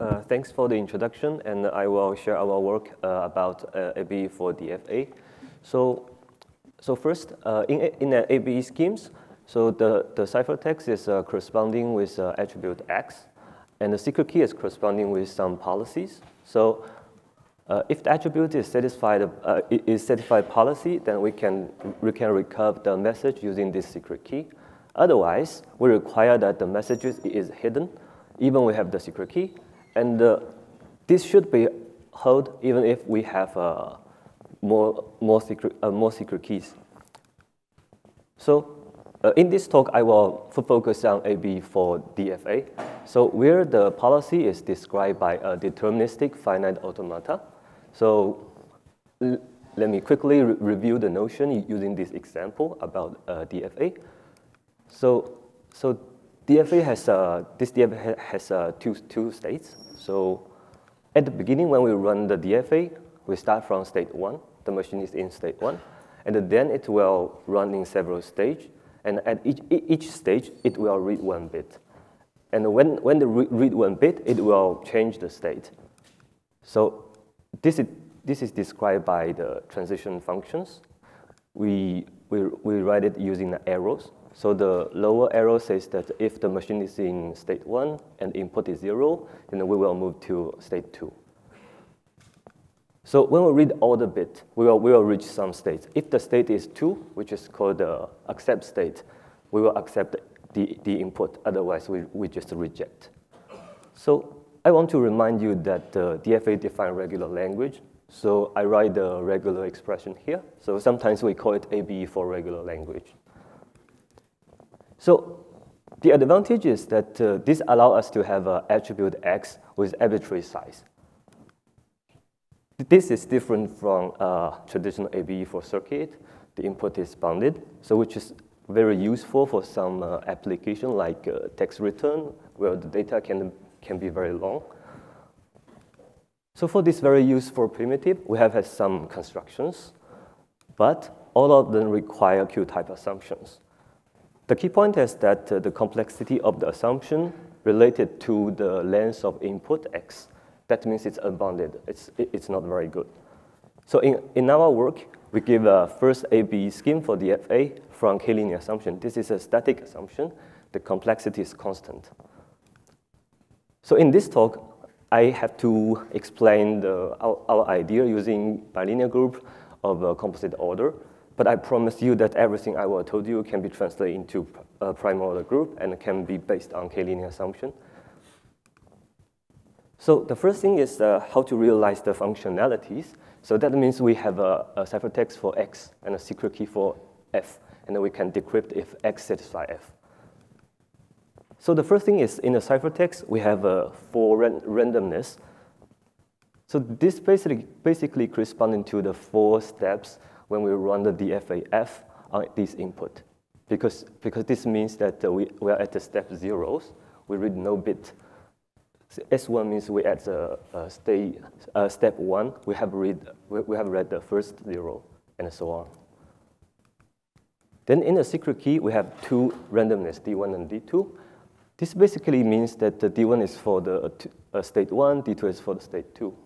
Uh, thanks for the introduction, and I will share our work uh, about uh, ABE for DFA. So, so first, uh, in, in the ABE schemes, so the, the ciphertext is uh, corresponding with uh, attribute X, and the secret key is corresponding with some policies. So if the attribute is satisfied, is satisfied policy, then we can, we can recover the message using this secret key. Otherwise, we require that the message is hidden, even we have the secret key, and uh, this should be held even if we have uh, more, more, secret, uh, more secret keys. So uh, in this talk, I will focus on AB for DFA. So where the policy is described by a deterministic finite automata. So let me quickly re review the notion using this example about uh, DFA. So, so DFA has, uh, this DFA has uh, two, two states. So at the beginning, when we run the DFA, we start from state one. The machine is in state one. And then it will run in several stages. And at each, each stage, it will read one bit. And when, when the re read one bit, it will change the state. So this is, this is described by the transition functions. We, we, we write it using the arrows. So the lower arrow says that if the machine is in state one and input is zero, then we will move to state two. So when we read all the bit, we will, we will reach some states. If the state is two, which is called the accept state, we will accept the, the input, otherwise we, we just reject. So I want to remind you that uh, DFA define regular language. So I write the regular expression here. So sometimes we call it ABE for regular language. So the advantage is that uh, this allows us to have an attribute x with arbitrary size. This is different from uh, traditional ABE for circuit. The input is bounded, so which is very useful for some uh, application like uh, text return, where the data can, can be very long. So for this very useful primitive, we have had some constructions, but all of them require Q-type assumptions. The key point is that uh, the complexity of the assumption related to the length of input x, that means it's unbounded. It's, it's not very good. So in, in our work, we give a first ABE scheme for DFA from k-linear assumption. This is a static assumption. The complexity is constant. So in this talk, I have to explain the, our, our idea using bilinear group of a composite order but I promise you that everything I will told you can be translated into a prime order group and can be based on k-linear assumption. So the first thing is uh, how to realize the functionalities. So that means we have a, a ciphertext for x and a secret key for f, and then we can decrypt if x satisfies f. So the first thing is in the ciphertext, we have a for ran randomness. So this basically, basically corresponding to the four steps when we run the DFAF on this input. Because, because this means that uh, we, we are at the step zeros. We read no bit. So S1 means we at the uh, stay, uh, step one, we have, read, we, we have read the first zero, and so on. Then in the secret key, we have two randomness, D1 and D2. This basically means that the D1 is for the uh, state 1, D2 is for the state 2.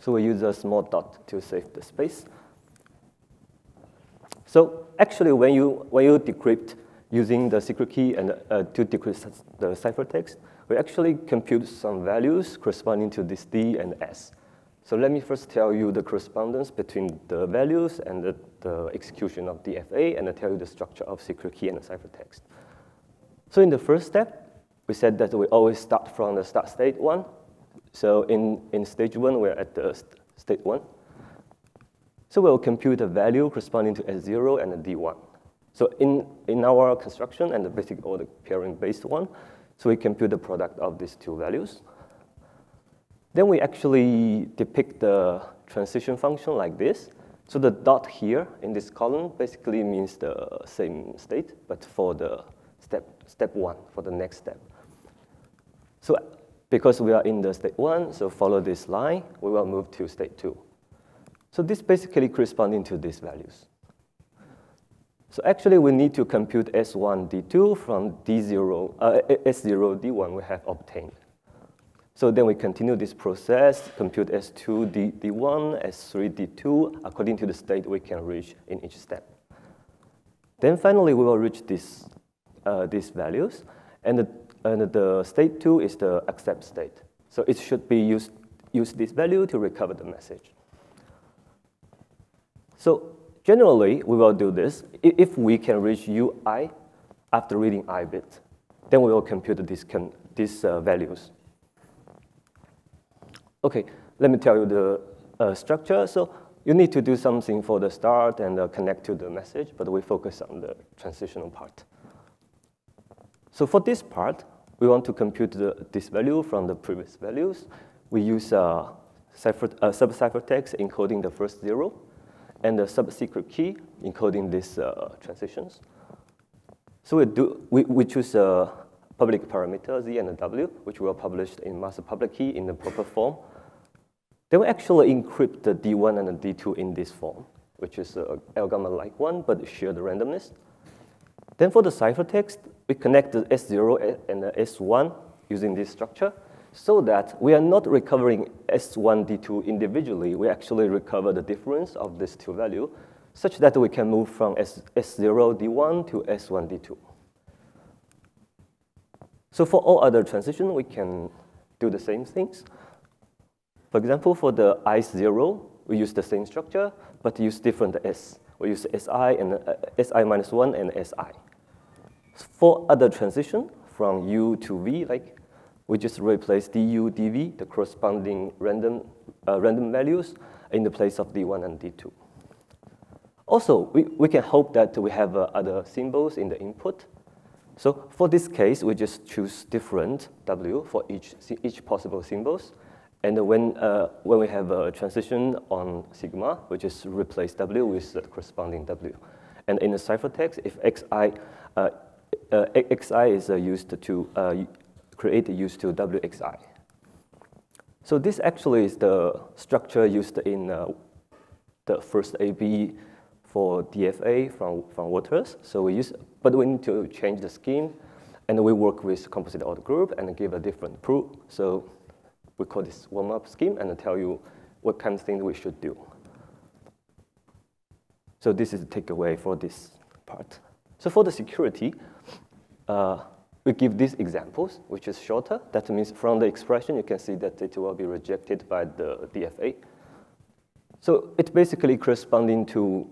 So we use a small dot to save the space. So actually, when you, when you decrypt using the secret key and uh, to decrypt the ciphertext, we actually compute some values corresponding to this D and S. So let me first tell you the correspondence between the values and the, the execution of DFA, and I'll tell you the structure of secret key and the ciphertext. So in the first step, we said that we always start from the start state one. So in, in stage one, we're at the st state one. So we'll compute a value corresponding to S0 and a D1. So in, in our construction and the basic order pairing based one, so we compute the product of these two values. Then we actually depict the transition function like this. So the dot here in this column basically means the same state, but for the step, step one, for the next step. So because we are in the state one, so follow this line, we will move to state two. So this basically corresponding to these values. So actually, we need to compute S1, D2 from D0, uh, S0, D1 we have obtained. So then we continue this process, compute S2, D, D1, S3, D2, according to the state we can reach in each step. Then finally, we will reach this, uh, these values, and the, and the state 2 is the accept state. So it should be used, use this value to recover the message. So generally, we will do this. If we can reach ui after reading i bit, then we will compute these, uh, values. Okay, let me tell you the uh, structure. So you need to do something for the start and uh, connect to the message, but we focus on the transitional part. So for this part, we want to compute the, this value from the previous values. We use a cipher, uh, encoding the first zero and a sub-secret key encoding these uh, transitions. So we, do, we, we choose a public parameter, z and w, which were published in master public key in the proper form. Then we actually encrypt the D1 and the D2 in this form, which is a ElGamal-like one, but shared randomness. Then for the ciphertext, we connect the S0 and the S1 using this structure so that we are not recovering S1, D2 individually. We actually recover the difference of these two values such that we can move from S, S0, D1 to S1, D2. So for all other transitions, we can do the same things. For example, for the I0, we use the same structure, but use different S. We use SI and uh, SI minus 1 and SI. For other transition from U to V, like we just replace DU, DV, the corresponding random, uh, random values, in the place of D1 and D2. Also, we, we can hope that we have uh, other symbols in the input. So for this case, we just choose different W for each, each possible symbols. And when, uh, when we have a transition on sigma, we just replace W with the corresponding W. And in the ciphertext, if xi uh, uh, xi is uh, used to uh, create used to wxi. So this actually is the structure used in the first AB for DFA from, from Waters. So we use, but we need to change the scheme, and we work with composite order group and give a different proof. So we call this warm-up scheme and tell you what kind of things we should do. So this is the takeaway for this part. So for the security, uh, we give these examples, which is shorter. That means from the expression, you can see that it will be rejected by the DFA. So it's basically corresponding to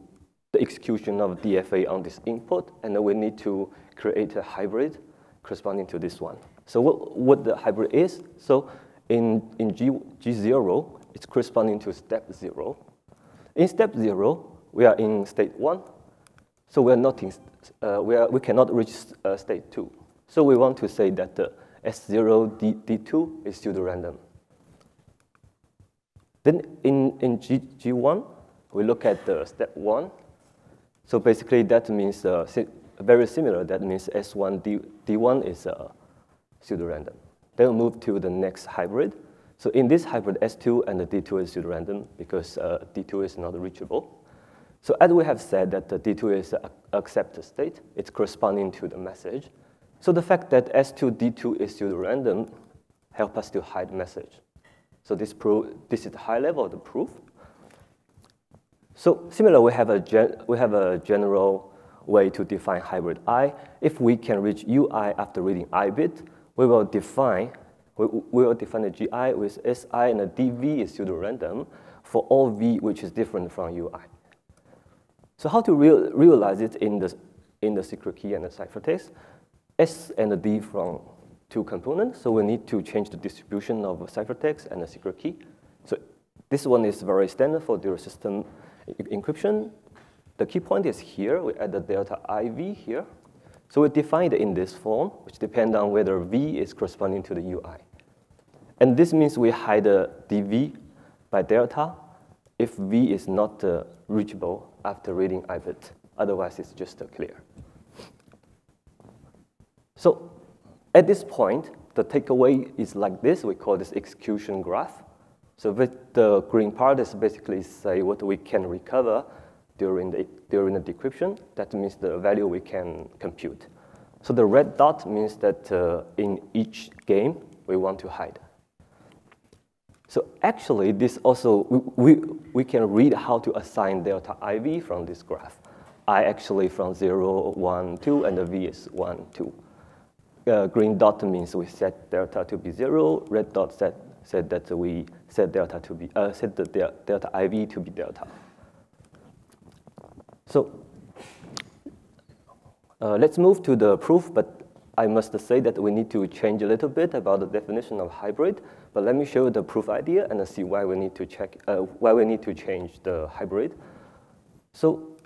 the execution of DFA on this input, and then we need to create a hybrid corresponding to this one. So what, what the hybrid is, so in, in G, G0, it's corresponding to step zero. In step zero, we are in state one, so we are not in, uh, we, are, we cannot reach uh, state two. So we want to say that the S0, D, D2 is pseudo-random. Then in, in G, G1, we look at the step one. So basically that means uh, very similar. That means S1, D, D1 is uh, pseudo-random. Then we move to the next hybrid. So in this hybrid, S2 and the D2 is pseudo-random because uh, D2 is not reachable. So as we have said that the D2 is an accepted state, it's corresponding to the message. So the fact that S2, D2 is pseudo-random help us to hide message. So this, proof, this is the high level of the proof. So similar, we have, a gen, we have a general way to define hybrid I. If we can reach UI after reading I bit, we will define we, we will define a GI with SI and a DV is pseudo-random for all V which is different from UI. So how to real, realize it in the, in the secret key and the ciphertext? S and D from two components, so we need to change the distribution of ciphertext and the secret key. So this one is very standard for dual system encryption. The key point is here, we add the delta IV here. So we define it in this form, which depends on whether V is corresponding to the UI. And this means we hide the dV by delta if V is not uh, reachable after reading IBIT. Otherwise, it's just uh, clear. So at this point, the takeaway is like this. We call this execution graph. So the green part is basically say what we can recover during the, during the decryption. That means the value we can compute. So the red dot means that uh, in each game, we want to hide. So actually, this also, we, we, we can read how to assign delta IV from this graph. I actually from 0, 1, 2, and the V is 1, 2. Uh, green dot means we set delta to be 0. Red dot set, said that we set delta to be, uh, set the delta IV to be delta. So uh, let's move to the proof, but I must say that we need to change a little bit about the definition of hybrid. But let me show the proof idea and see why we need to check, uh, why we need to change the hybrid. So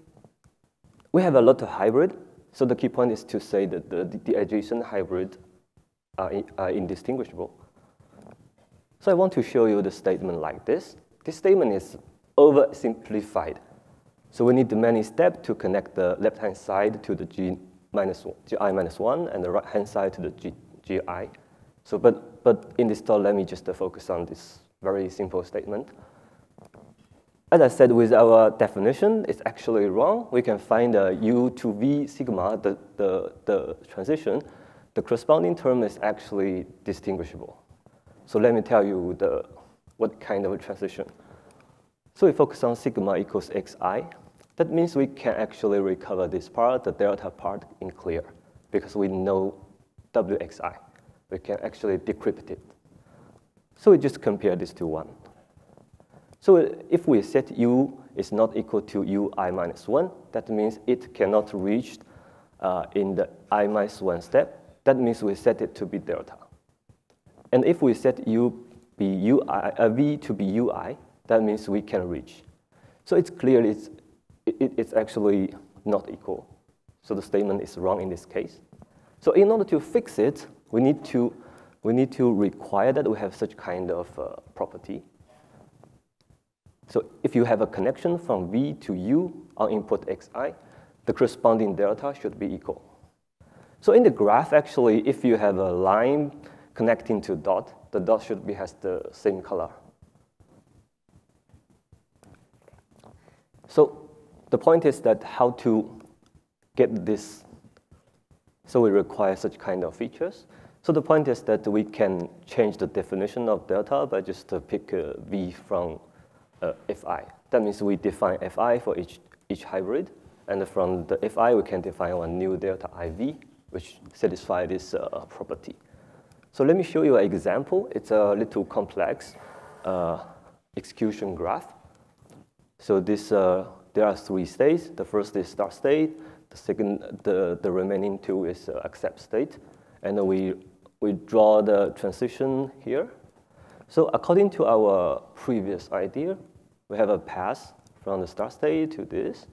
we have a lot of hybrid. So the key point is to say that the, the adjacent hybrid are, are indistinguishable. So I want to show you the statement like this. This statement is oversimplified. So we need many steps to connect the left-hand side to the G minus Gi minus 1 and the right-hand side to the G, Gi. So, but, but in this talk, let me just focus on this very simple statement. As I said, with our definition, it's actually wrong. We can find a U to V sigma, the, the, the transition. The corresponding term is actually distinguishable. So let me tell you the, what kind of a transition. So we focus on sigma equals xi. That means we can actually recover this part, the delta part, in clear, because we know wxi we can actually decrypt it. So we just compare this to 1. So if we set u is not equal to ui minus 1, that means it cannot reach uh, in the i minus 1 step. That means we set it to be delta. And if we set u be ui, uh, v to be ui, that means we can reach. So it's clear it's, it, it's actually not equal. So the statement is wrong in this case. So in order to fix it, we need to, we need to require that we have such kind of uh, property. So if you have a connection from V to U on input xi, the corresponding delta should be equal. So in the graph, actually, if you have a line connecting to dot, the dot should be has the same color. So the point is that how to get this. So we require such kind of features. So the point is that we can change the definition of delta by just uh, pick uh, v from fi. That means we define fi for each, each hybrid, and from the fi we can define one new delta iv, which satisfies this uh, property. So let me show you an example. It's a little complex uh, execution graph. So this, uh, there are three states. The first is start state. The second, the, the remaining two is accept state. And we we draw the transition here. So according to our previous idea, we have a path from the start state to this,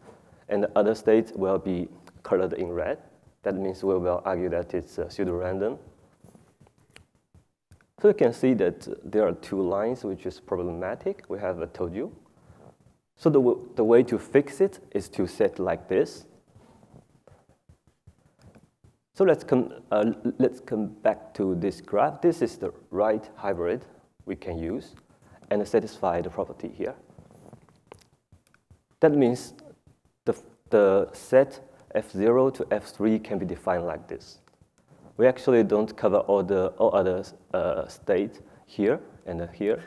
and the other states will be colored in red. That means we will argue that it's uh, pseudo-random. So you can see that there are two lines which is problematic. We have uh, told you. So the, the way to fix it is to set like this. So let's come, uh, let's come back to this graph. This is the right hybrid we can use and satisfy the property here. That means the, the set F0 to F3 can be defined like this. We actually don't cover all the all other uh, states here and here.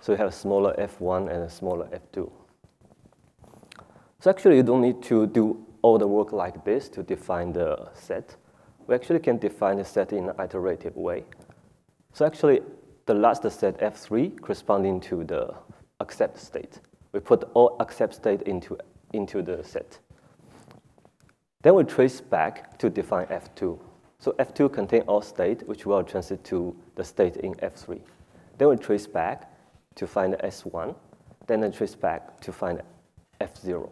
So we have a smaller F1 and a smaller F2. So actually, you don't need to do all the work like this to define the set we actually can define the set in an iterative way. So actually, the last set F3 corresponding to the accept state. We put all accept state into, into the set. Then we trace back to define F2. So F2 contains all state, which will transit to the state in F3. Then we trace back to find S1. Then we trace back to find F0.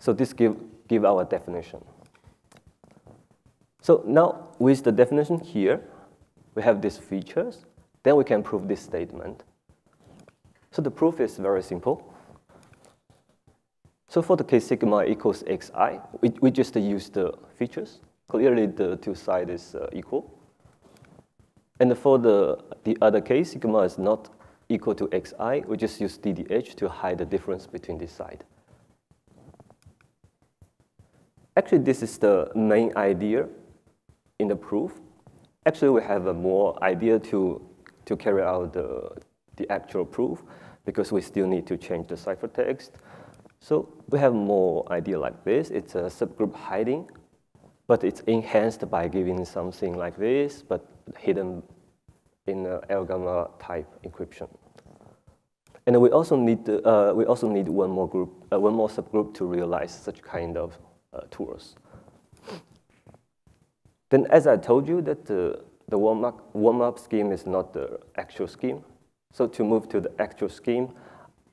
So this give, give our definition. So now with the definition here, we have these features, then we can prove this statement. So the proof is very simple. So for the case sigma equals xi, we, we just use the features. Clearly the two sides is uh, equal. And for the, the other case, sigma is not equal to xi, we just use DDH to hide the difference between this side. Actually, this is the main idea in the proof, actually we have a more idea to, to carry out the, the actual proof because we still need to change the ciphertext. So we have more idea like this. It's a subgroup hiding, but it's enhanced by giving something like this, but hidden in an ElGamal type encryption. And we also need uh, we also need one more group, uh, one more subgroup to realize such kind of uh, tools. Then, as I told you, that the, the warm-up warm -up scheme is not the actual scheme. So to move to the actual scheme,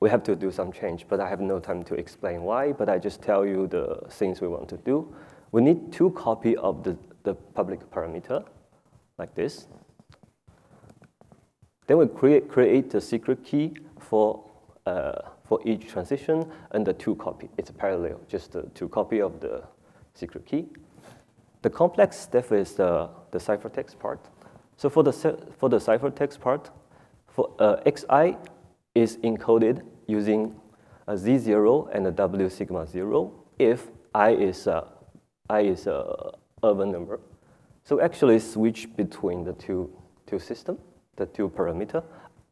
we have to do some change, but I have no time to explain why, but I just tell you the things we want to do. We need two copy of the, the public parameter, like this. Then we create, create a secret key for, uh, for each transition and the two copy. It's parallel, just the two copy of the secret key. The complex step is the, the ciphertext part. So for the, for the ciphertext part, for, uh, xi is encoded using a z0 and a w sigma 0 if i is a, i is a even number. So actually switch between the two, two system, the two parameter,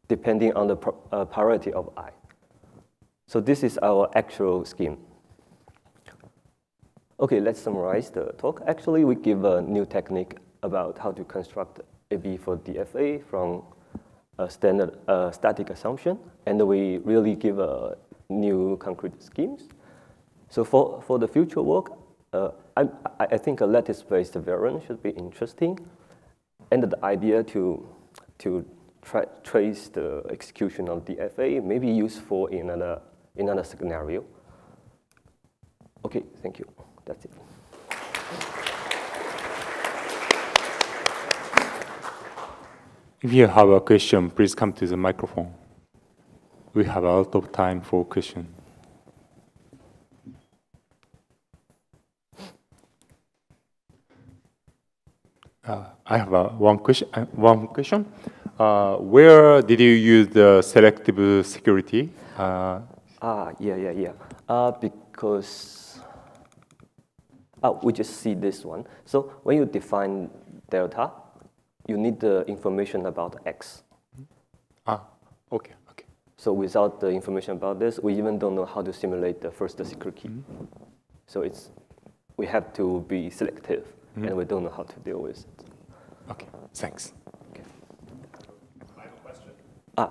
depending on the uh, parity of i. So this is our actual scheme. Okay, let's summarize the talk. Actually, we give a new technique about how to construct AB for DFA from a standard uh, static assumption, and we really give a new concrete schemes. So for, for the future work, uh, I, I think a lattice-based variant should be interesting, and the idea to, to try, trace the execution of DFA may be useful in another, in another scenario. Okay, thank you. That's it. If you have a question, please come to the microphone. We have a lot of time for question. Uh, I have uh, one question. Uh, one question. Uh, where did you use the selective security? Uh, ah, yeah, yeah, yeah. Uh, because Oh, we just see this one. So when you define delta, you need the information about x. Ah, okay, okay. So without the information about this, we even don't know how to simulate the first secret key. Mm -hmm. So it's we have to be selective, mm -hmm. and we don't know how to deal with it. Okay, thanks. Okay. I have a question. Ah.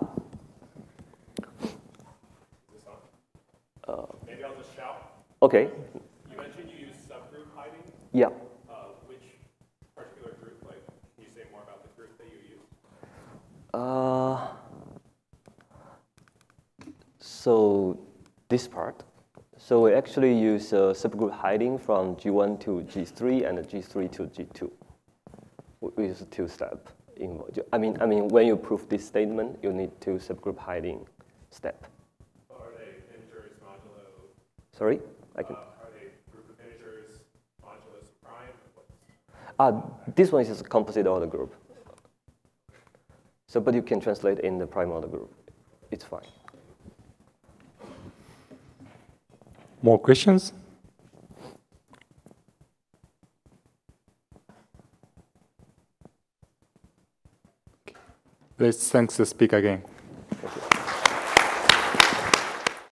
Uh, Maybe I'll just shout. Okay. You mentioned you use subgroup hiding. Yeah. Uh, which particular group? Like, can you say more about the group that you use? Uh, so this part. So we actually use uh, subgroup hiding from G1 to G3 and G3 to G2. We use two step. I mean, I mean, when you prove this statement, you need two subgroup hiding step. Are they integers modulo? Sorry, I can. Uh, are they group of integers modulus prime? Uh, this one is a composite order group. So, but you can translate in the prime order group. It's fine. More questions? Let's thanks the speaker again.